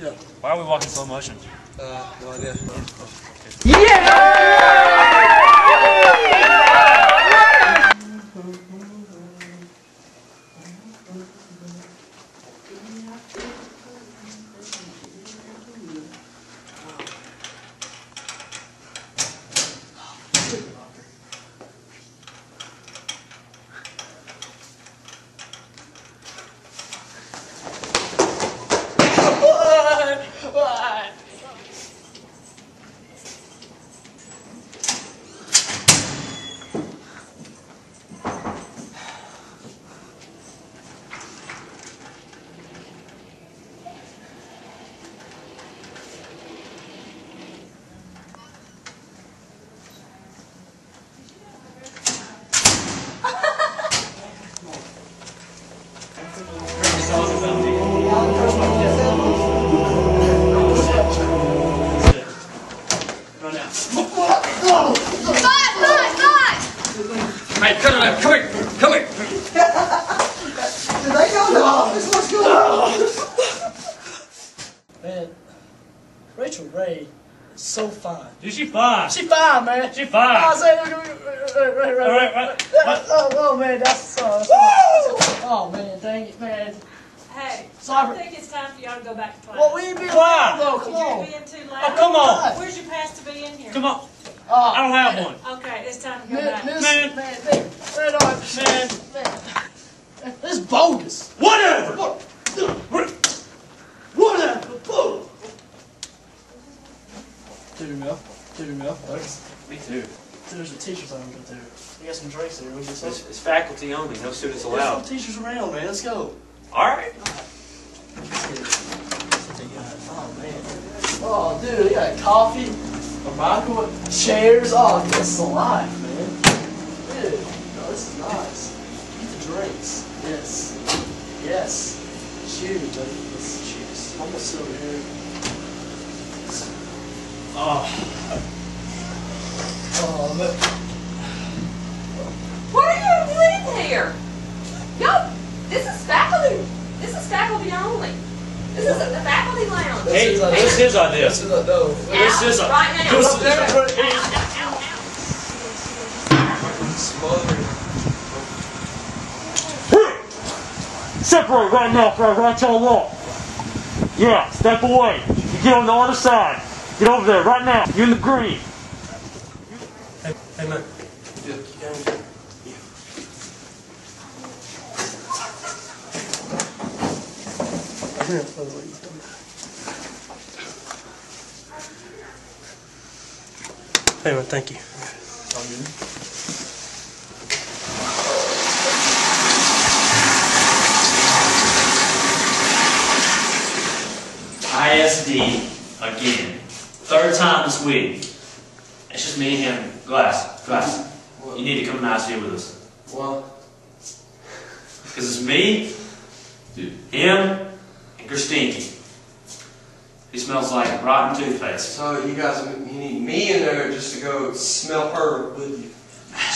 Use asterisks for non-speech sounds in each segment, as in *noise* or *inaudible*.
Yeah. Why are we walking slow motion? Uh, no idea. What? What? Run out. Five, five, five! Hey, cut it out. Come here. Come here. Did they go to the office? What's going on? Man, Rachael Ray is so fine. Dude, she fine. She fine, man. She fine. I say, right, right, right, right. All right, right. Uh, oh, oh, man, that's the song. Oh, man, dang it, man. Hey, Sorry. I think it's time for y'all to go back to class. Well, we ain't being Why? loud, though. Come You're on. being too Oh, come on. Where's your pass to be in here? Come on. Oh, I Oh, don't have one. Okay, it's time to go man, back. this, Man. man, man, man, man, man, man. This is bogus. Whatever. Whatever. Boom. Two Two mil. Me too. There's a teacher's lounge up there. We got some drinks there. We'll get some. It's, it's faculty only. No students There's allowed. some teachers around, man. Let's go. All right. Oh man. Oh dude, they got coffee, a microwave, chairs. Oh, this is life, man. Dude, no, this is nice. Get the drinks. Yes. Yes. Cheers, buddy. Let's cheers. I'm gonna sit over here. Oh. Oh, man. What are you doing here? Yo, this is faculty. This is faculty only. This is the faculty lounge. Hey, this is his idea. This is a no. This is a. Right now. This is a. Smothered. Separate right now, right, right y'all walk. Yeah, step away. You get on the other side. Get over there right now. You're in the green. Hey, man, thank you. ISD again. Third time this week. It's just me and him. Glass, glass. You need to come and ask ICU with us. Well, Because it's me, him, and Christine. He smells like rotten toothpaste. so you guys, you need me in there just to go smell her with you.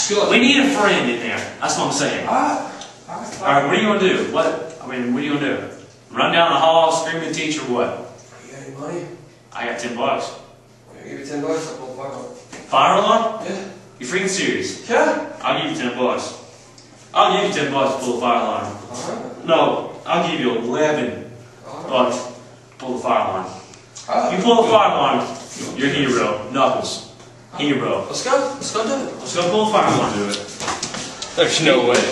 Sure. We need a friend in there. That's what I'm saying. Alright. Alright, what are you gonna do? What I mean, what are you gonna do? Run down the hall, scream at the teacher, what? You got any money? I got ten bucks. I'll give you ten bucks, I'll pull the fire on. Alarm? Yeah. You freaking serious? Yeah. I'll give you ten bucks. I'll give you ten bucks to pull the fire alarm. Alright. No, I'll give you eleven Alright. bucks to pull the fire alarm. Alright. You pull the fire alarm, you're a hero. Knuckles. Hero. Let's go. Let's go do it. Let's go pull the fire alarm. Do it. There's no way.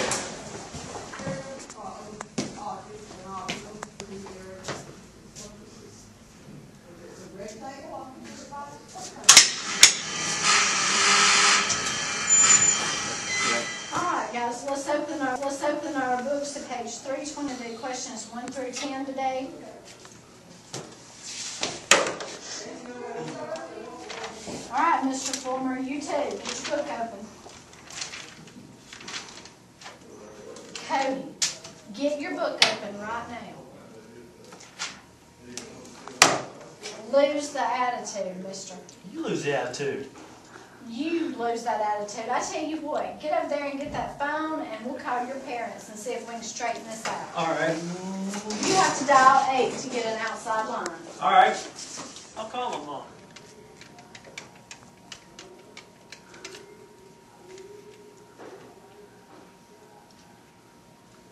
All right, guys, let's open our, let's open our books to page three twenty, do questions one through ten today. All right, Mr. Fulmer, you too, get your book open. Cody, get your book open right now. Lose the attitude, mister. You lose the attitude. You lose that attitude. I tell you what, get over there and get that phone and we'll call your parents and see if we can straighten this out. All right. You have to dial eight to get an outside line. All right. I'll call them, mom.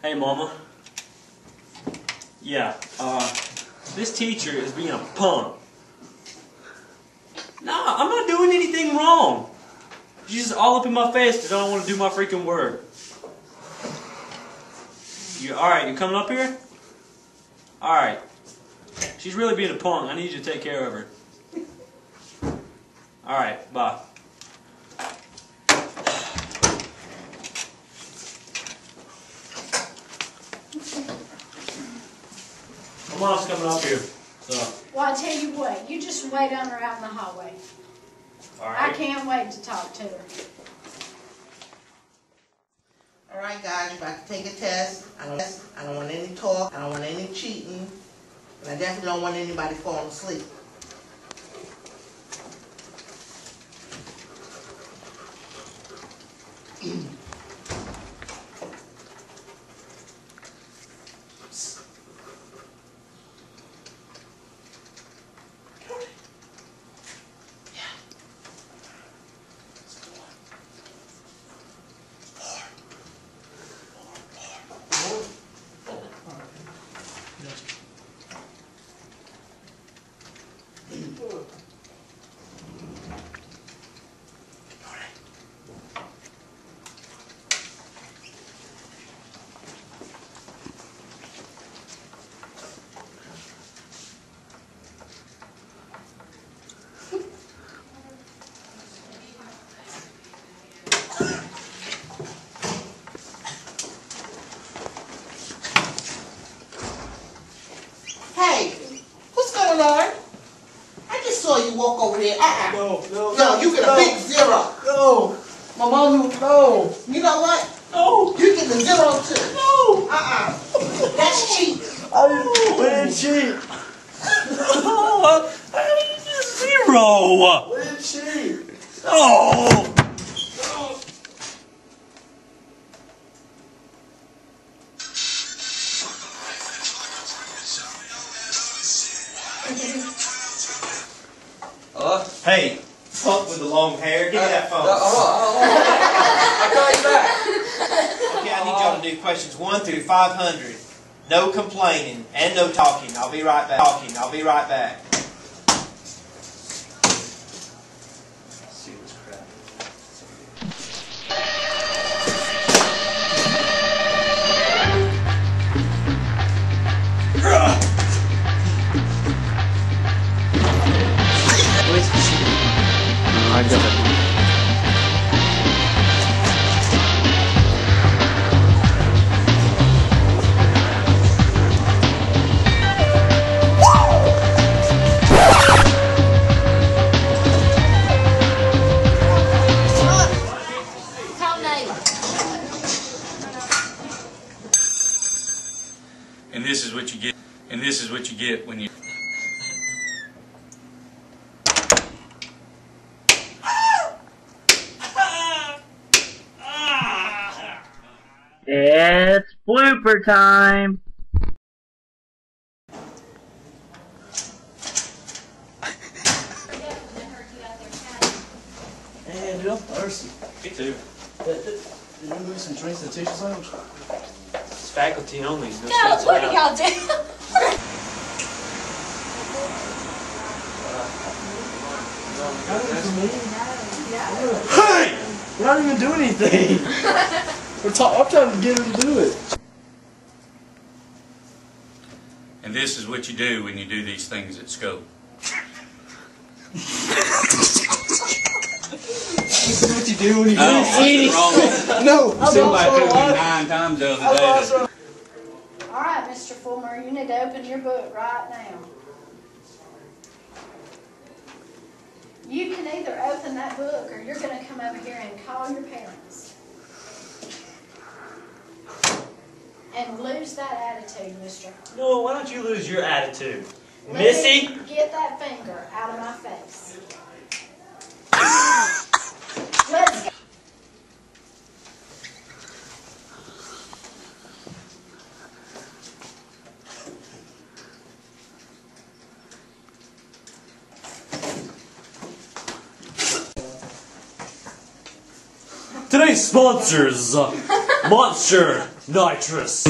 Hey, Mama. Yeah, uh, this teacher is being a punk. Nah, I'm not doing anything wrong. She's just all up in my face because I don't want to do my freaking work. You, all right, you coming up here? All right. She's really being a punk. I need you to take care of her. All right, bye. My mom's coming up here. So, Well, I tell you what, you just wait on her out in the hallway. All I can't wait to talk to her. All right, guys, you're about to take a test. I don't, I don't want any talk. I don't want any cheating. And I definitely don't want anybody falling asleep. Hey, what's going on? I just saw you walk over there. Uh-uh. No, no, No, you get a big zero. No, my mom, no, You know what? no, You get the zero too. no. Uh-uh. That's cheap. I didn't, didn't cheat. *laughs* Oh, zero. We didn't cheat. Oh. Hey, punk with the long hair, give me that phone. hold on, hold on. I'll call you back. Okay, I need y'all to do questions one through five hundred. No complaining and no talking. I'll be right back. Talking. I'll be right back. And this is what you get. And this is what you get when you. It's blooper time. Man, dude, I'm thirsty. Me too. Did did- did you move some drinks to the teacher's lounge? It's faculty only. No No, what are y'all doing? Not even. Hey! We're not even doing anything. *laughs* We're talk- I'm trying to get him to do it. And this is what you do when you do these things at school. This is what you do when you Oh, what's eat. wrong with it? No, Somebody also told me nine times the other day that All right, Mr. Fulmer, you need to open your book right now. You can either open that book or you're gonna come over here and call your parents and lose that attitude, Mr. No, why don't you lose your attitude? Let Missy? get that finger out of my face. Let's go. Today's sponsors, uh, Monster. Nitrous.